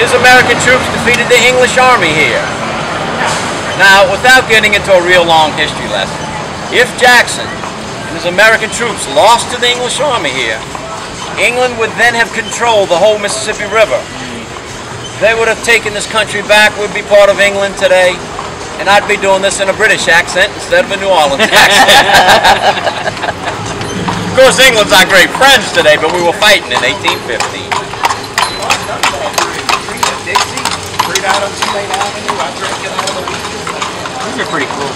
His American troops defeated the English army here. Now, without getting into a real long history lesson, if Jackson and his American troops lost to the English army here, England would then have controlled the whole Mississippi River. They would have taken this country back, would be part of England today, and I'd be doing this in a British accent instead of a New Orleans accent. of course, England's our great friends today, but we were fighting in 1815. Out on Tulane Avenue. I out of the weekend. These are pretty cool.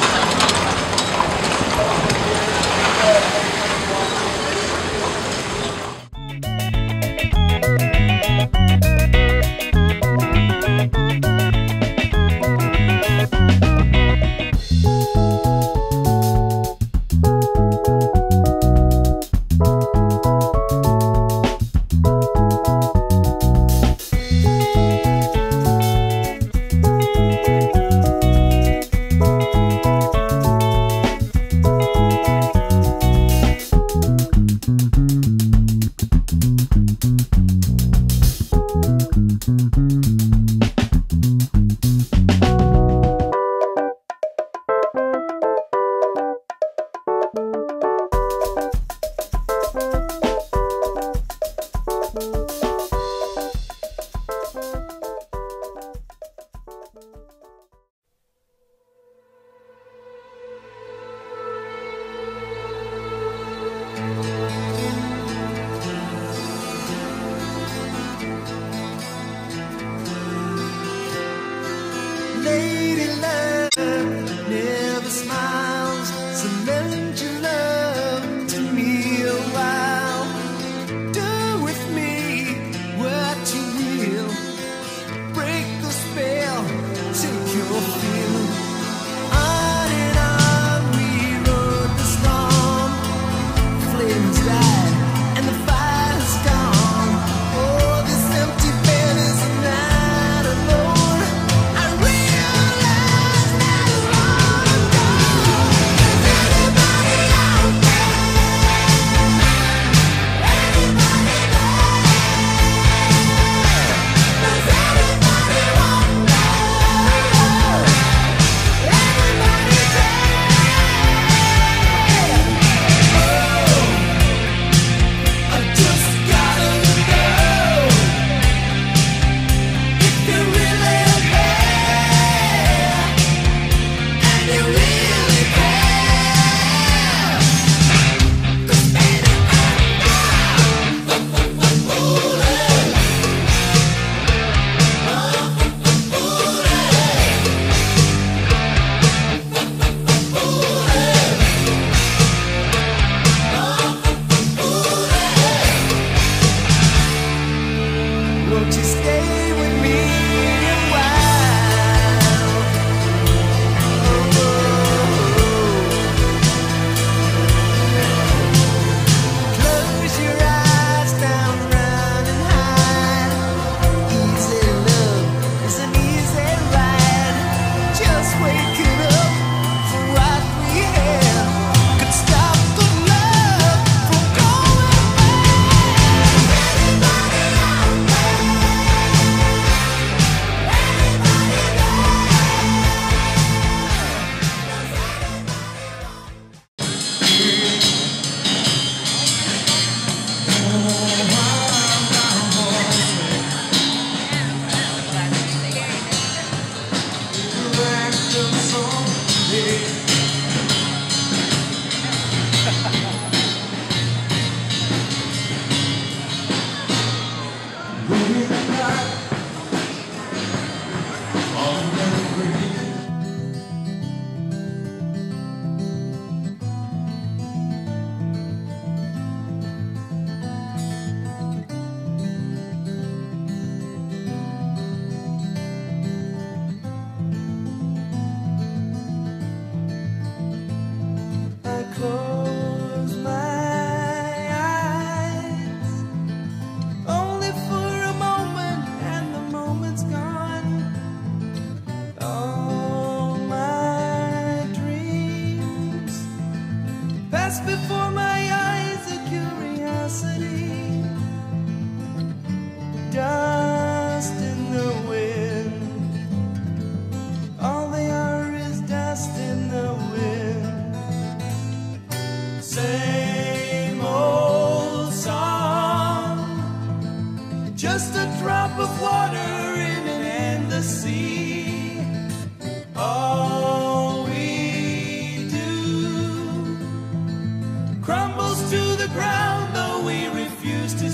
City.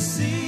See.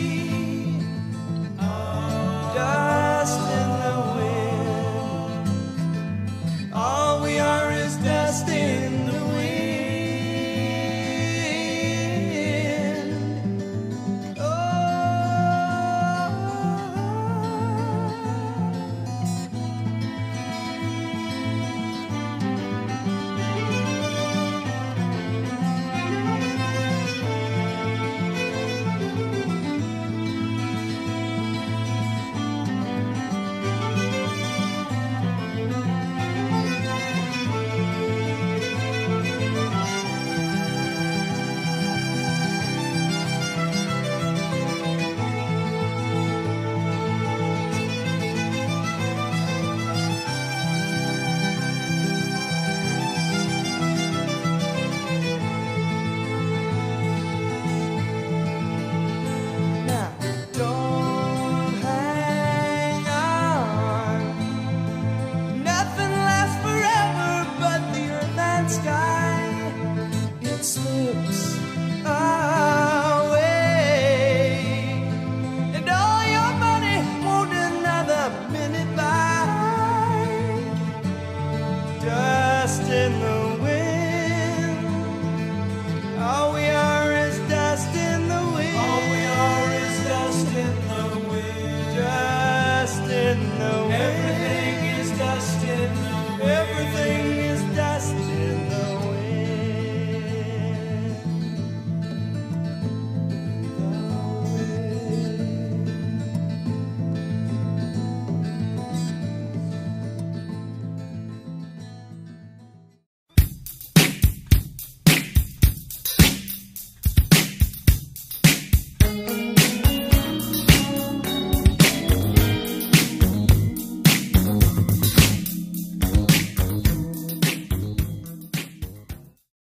in the